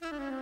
Mm-hmm.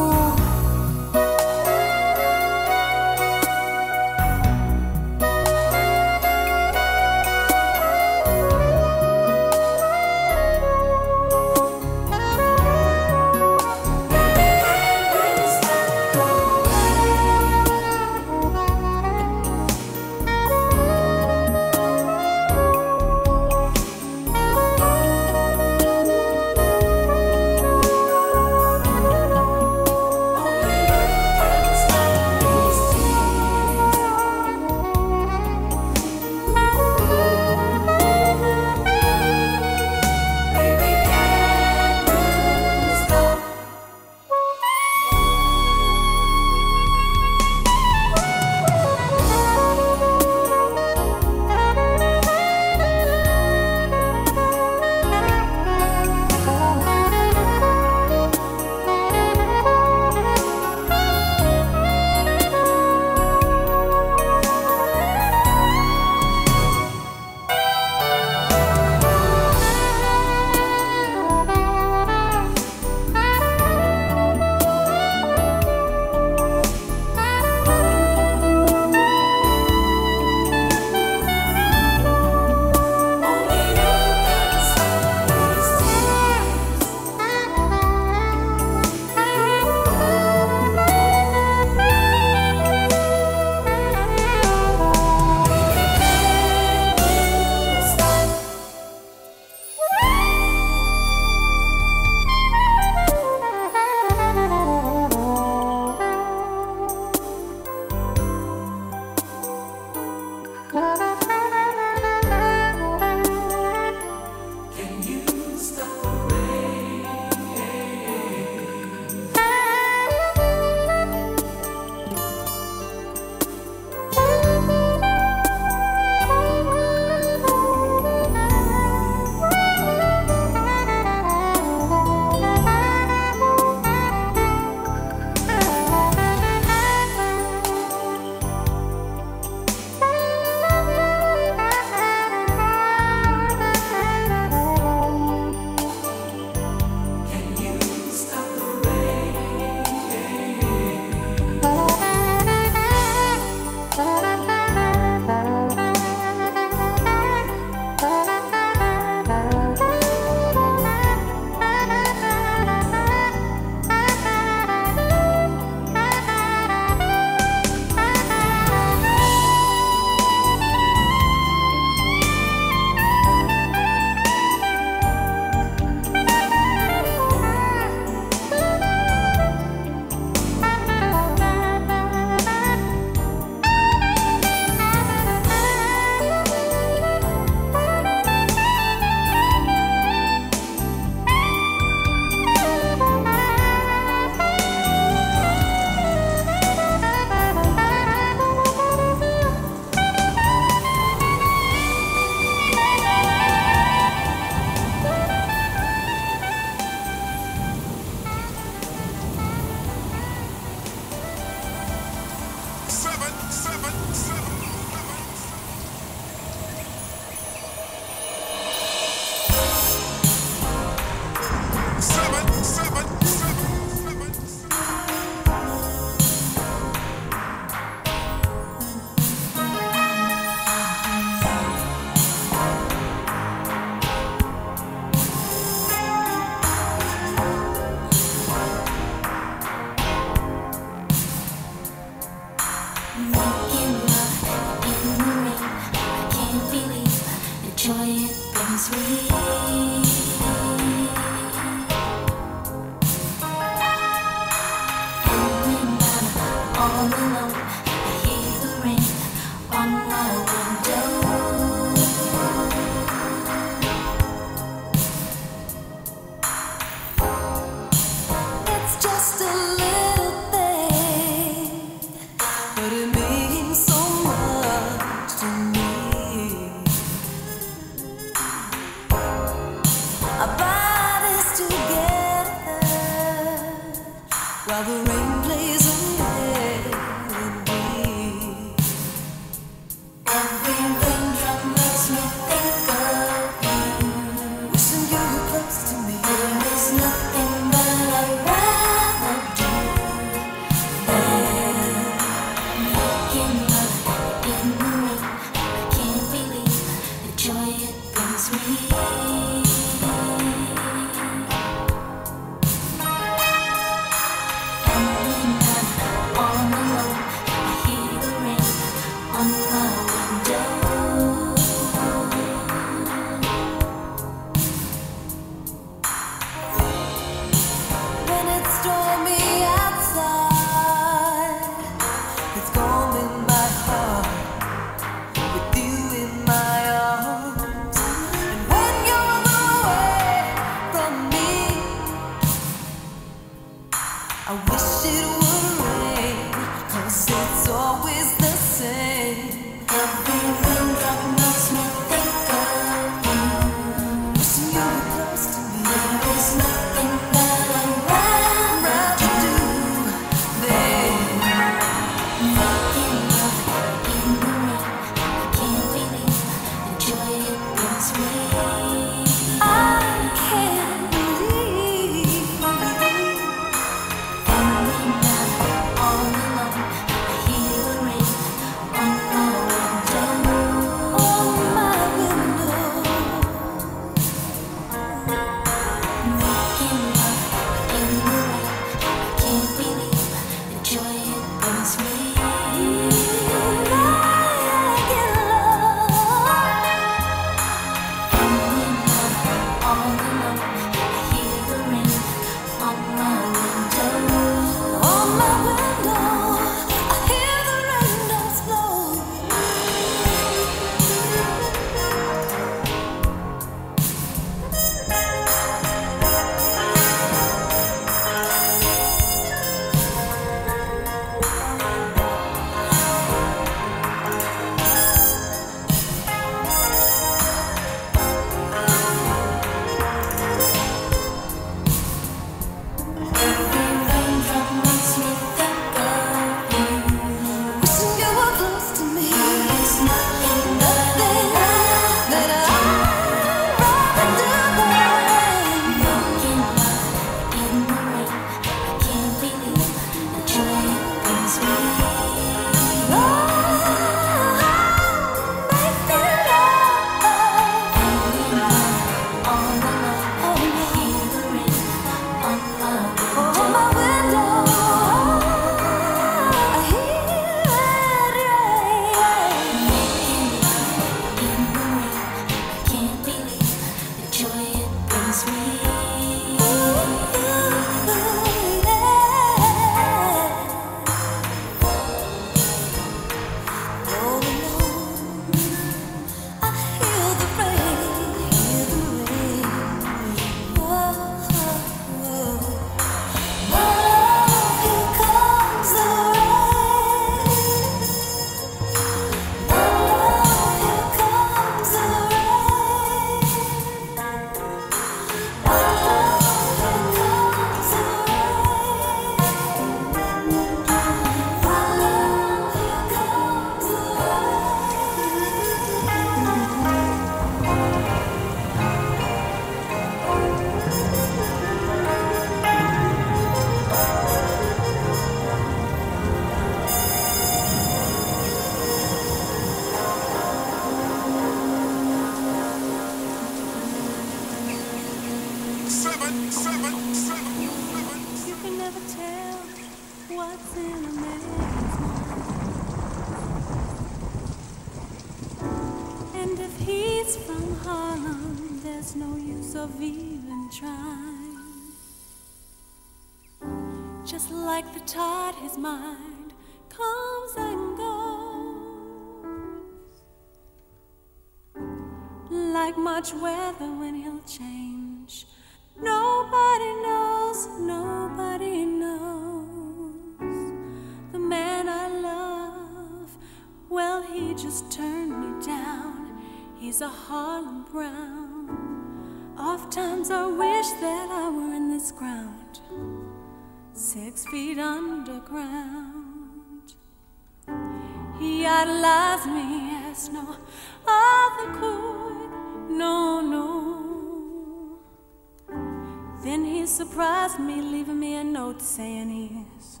then he surprised me, leaving me a note saying he's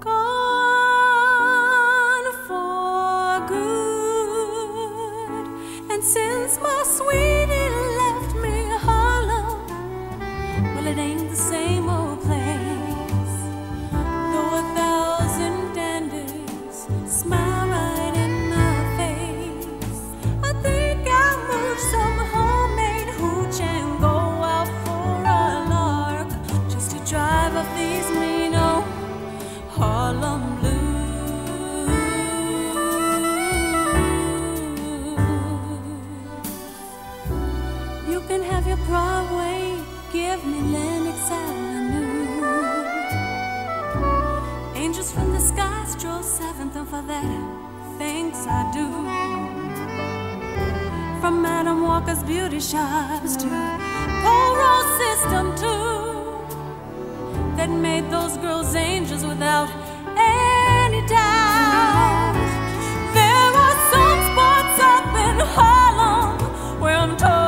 gone for good. And since my sweetie left me hollow, well, it ain't the same. nothing for the things I do. From Madam Walker's beauty shops to poor old system too, that made those girls angels without any doubt. There are some spots up in Harlem where I'm told.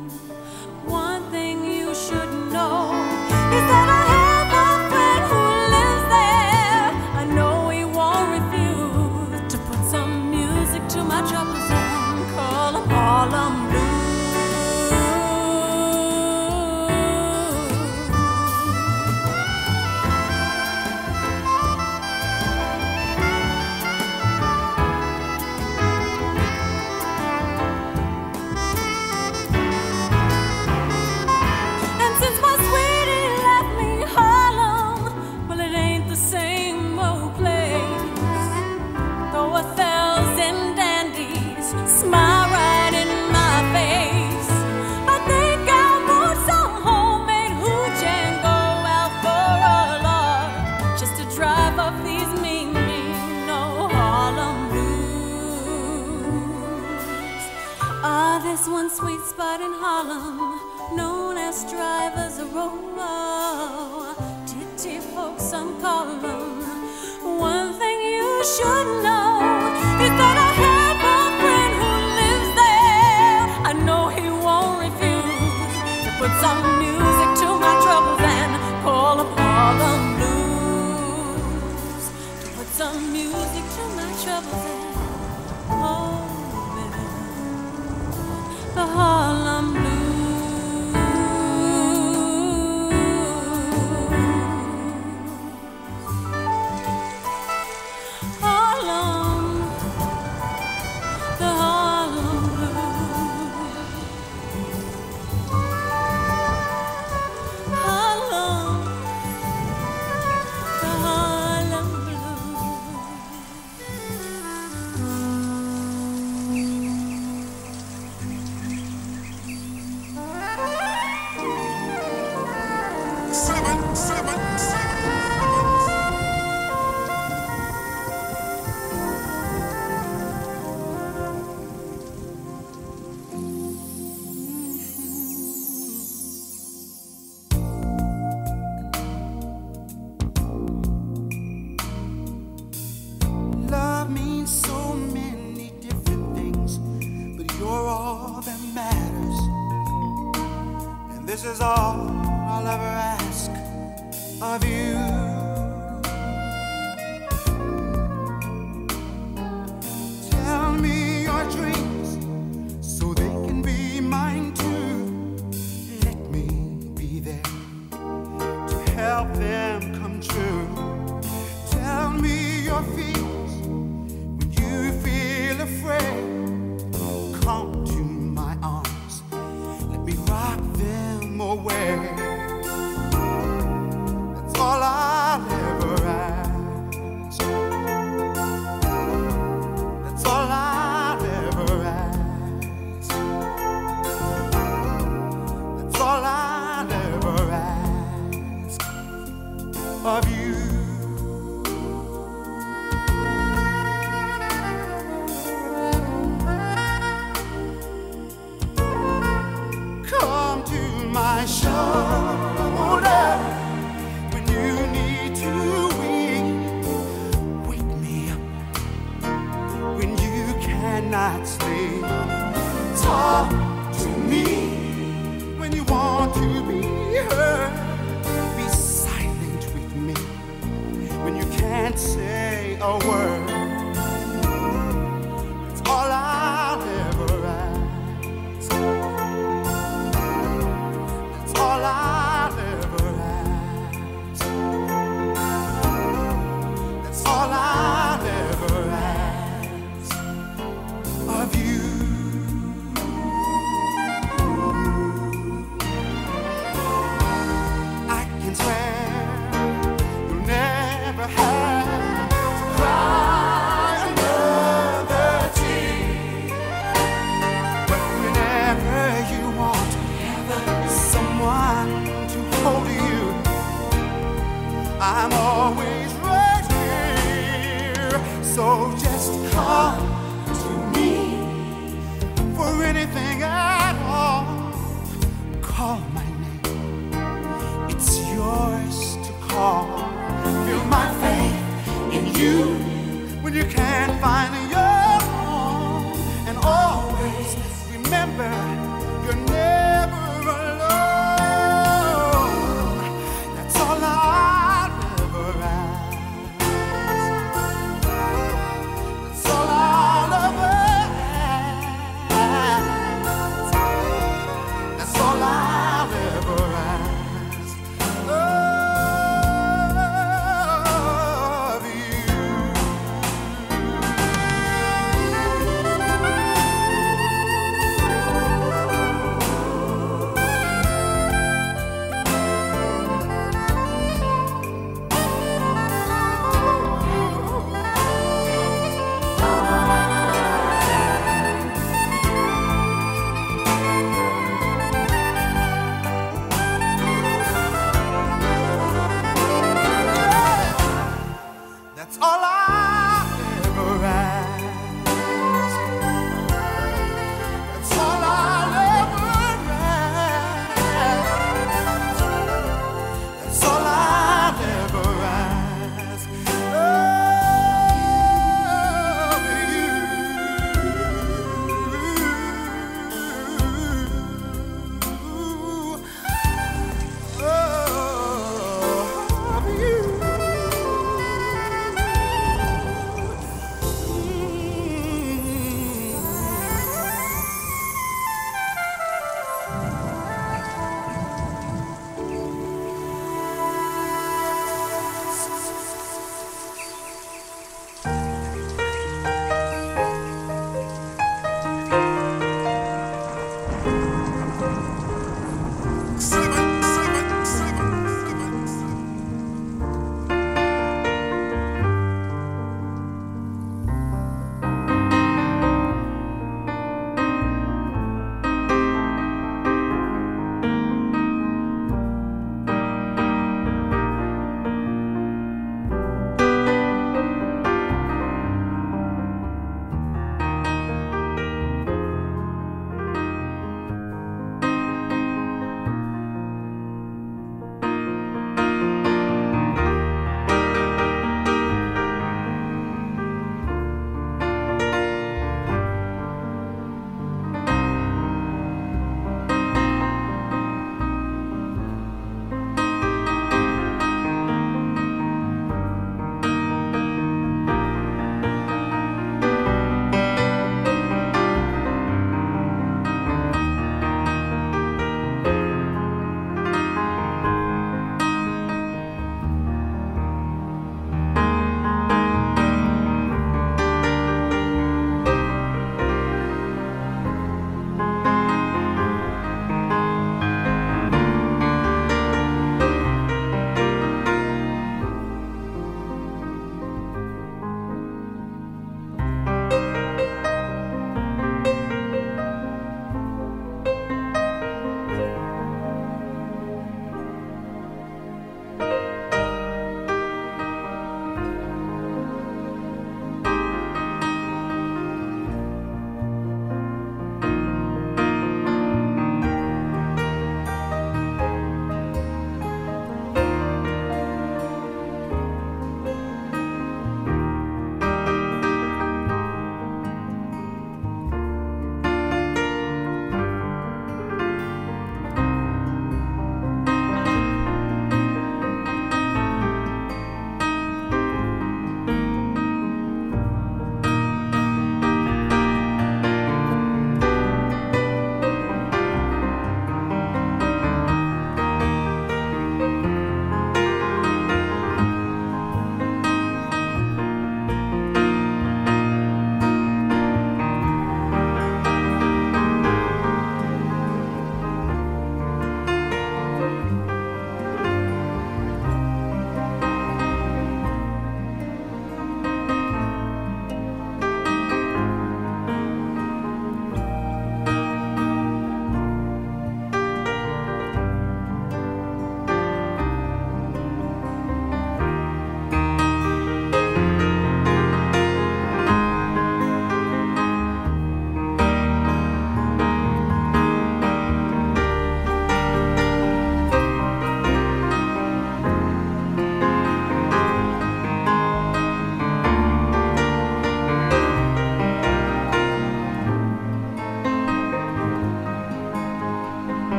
sorrow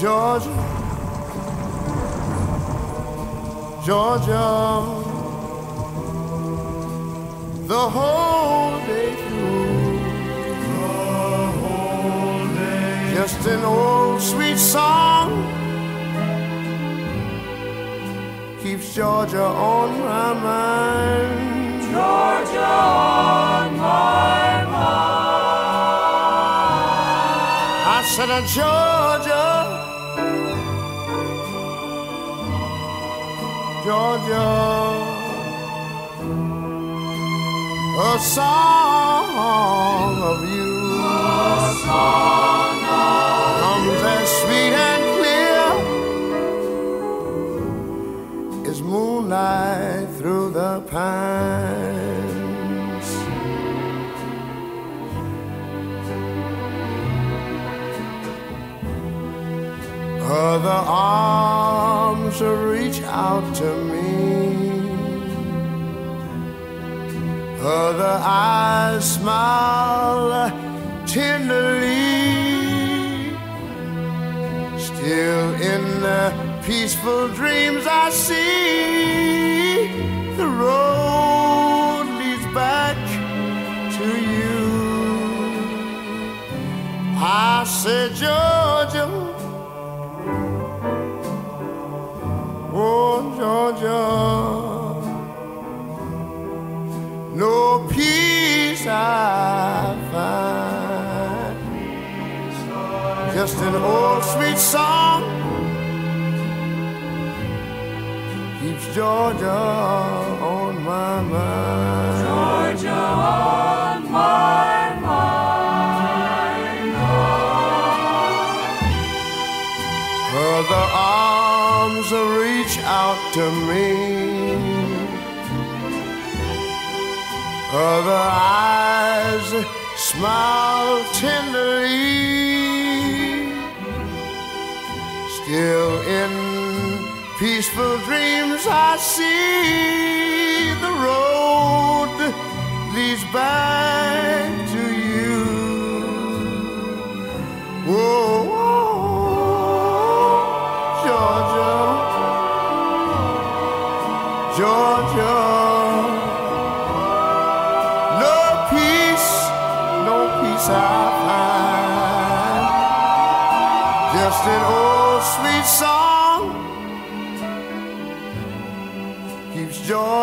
Georgia, Georgia, the whole day through. The whole day. Just an old sweet song keeps Georgia on my mind. Georgia on my mind. I said, Georgia, Georgia, a song of you. Comes as sweet and clear as moonlight through the pines. Other arms reach out to me. Other eyes smile tenderly. Still in the peaceful dreams I see the road leads back to you. I said, Georgia, Georgia, no peace I find. Just an old sweet song keeps Georgia on my mind. Georgia on my mind. Oh. Other arms reach out to me. Other eyes smile tenderly. Still in peaceful dreams, I see the road leads back to you. Whoa,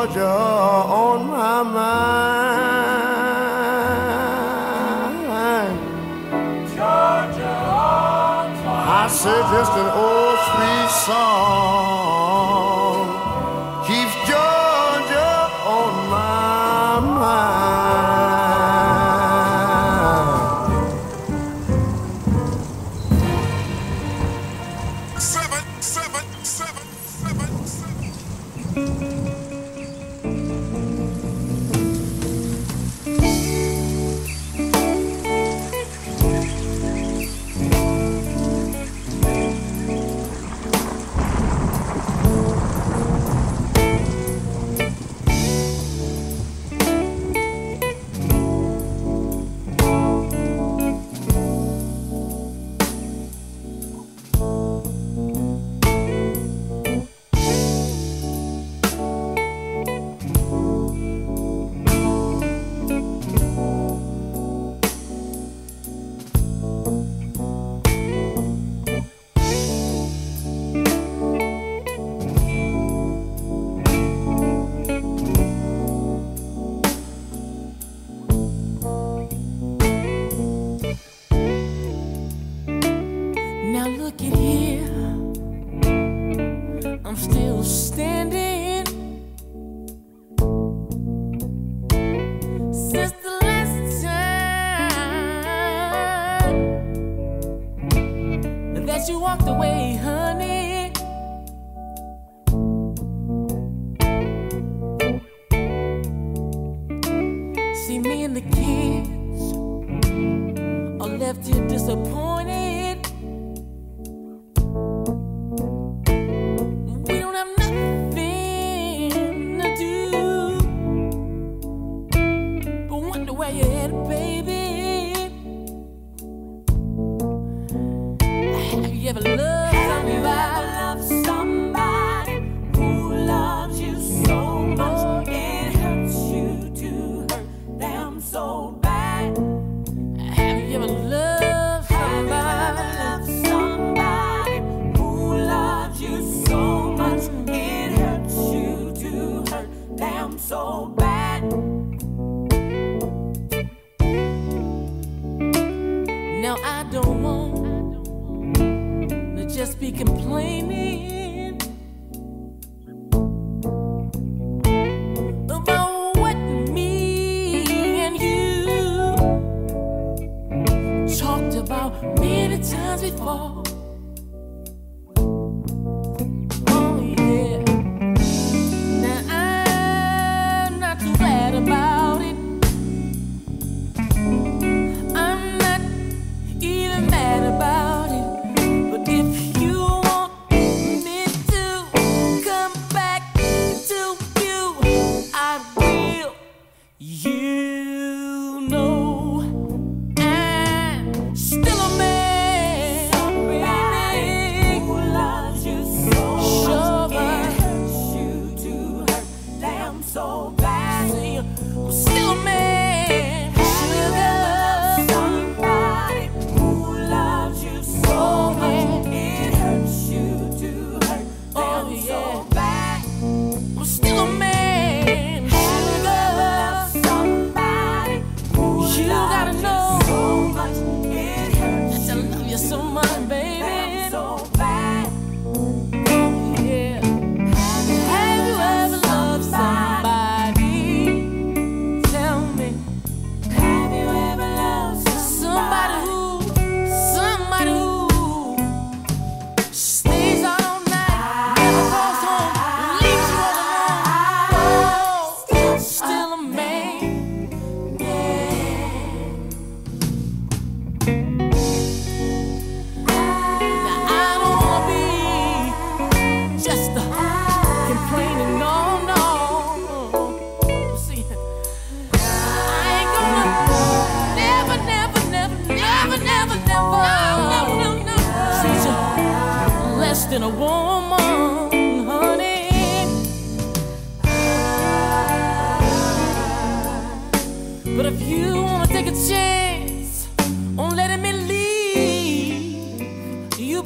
Georgia on my mind. Georgia on my I said just an old sweet song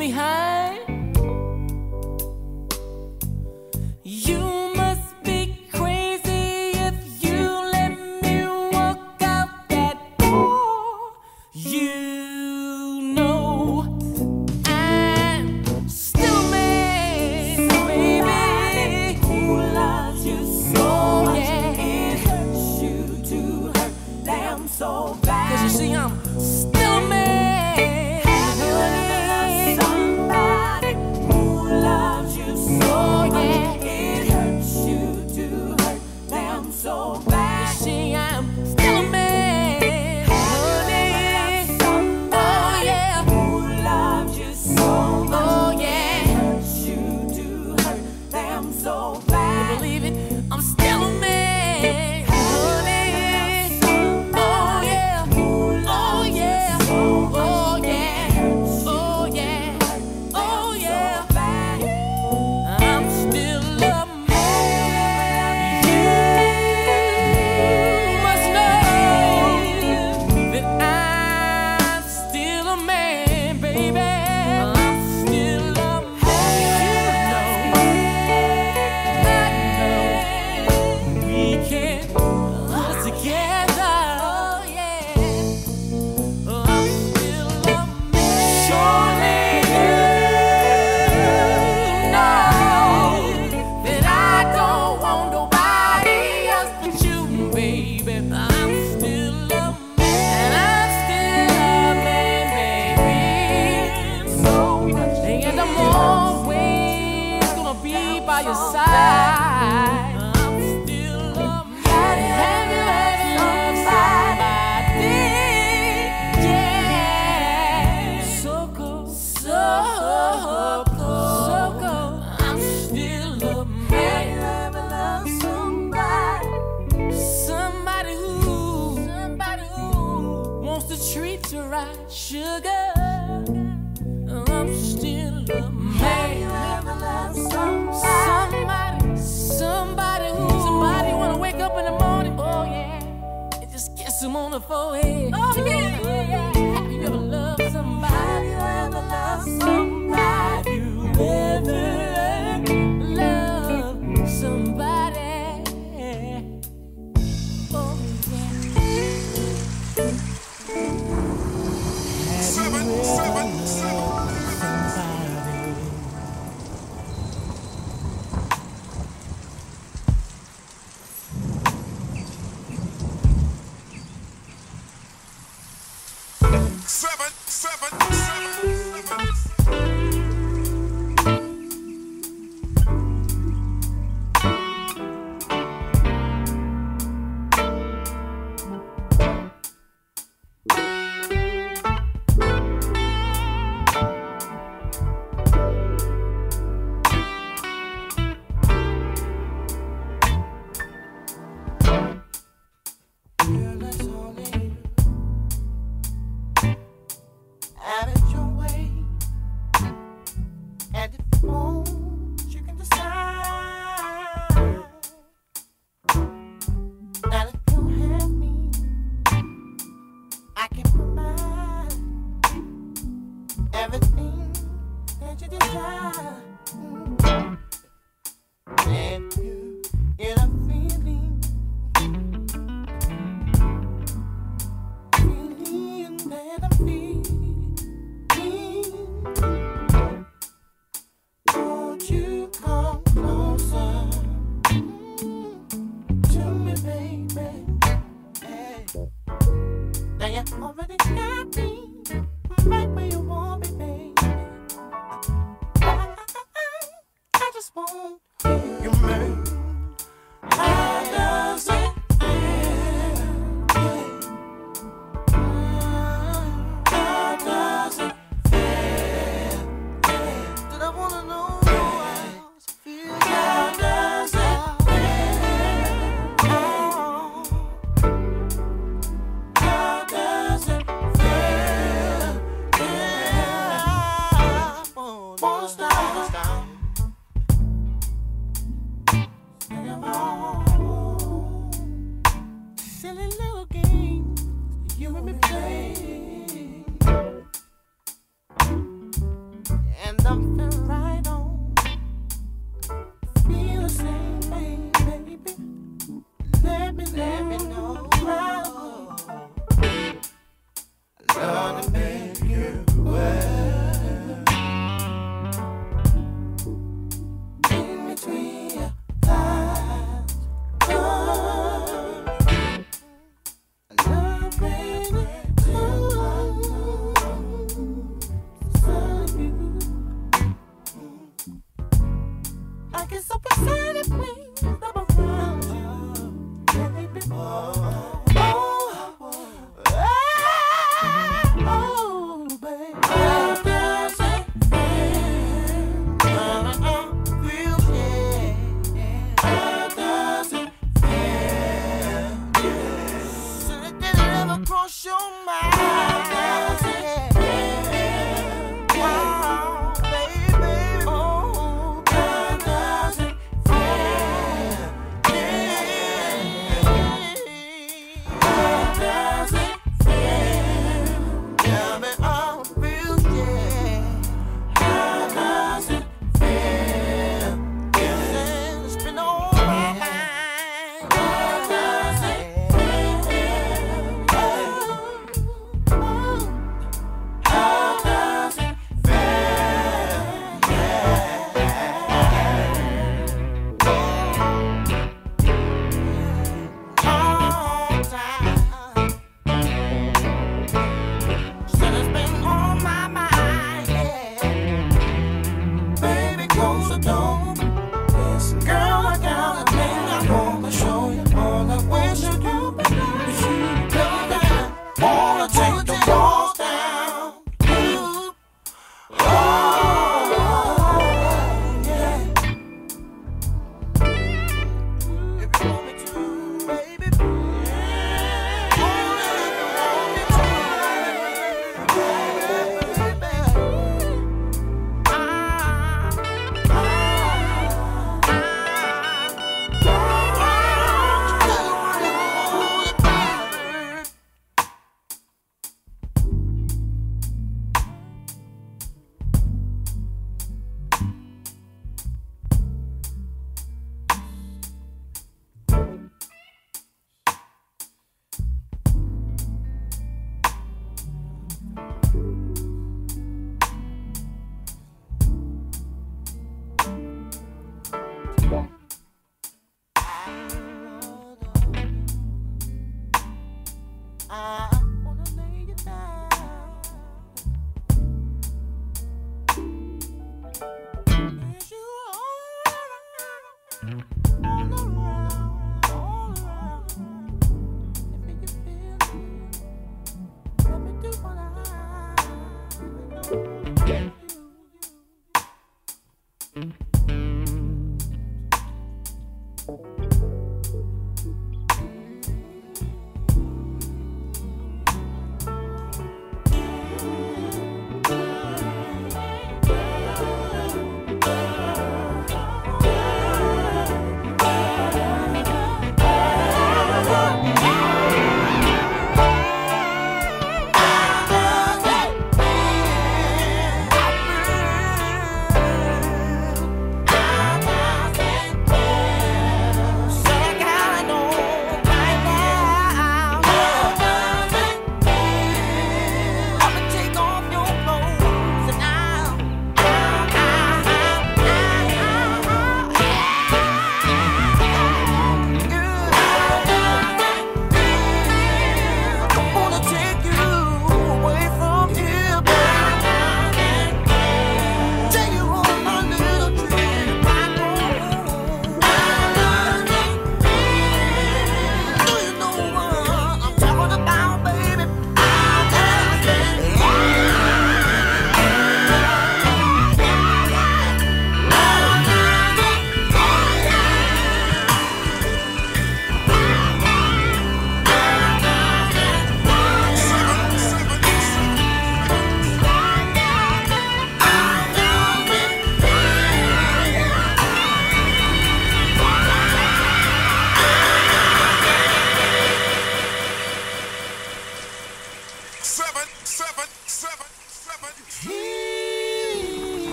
behind,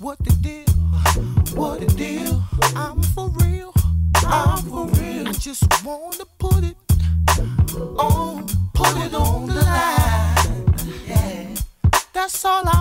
What the deal? What the deal? I'm for real. I'm for real. I just wanna put it on, put it on the line. Yeah. That's all I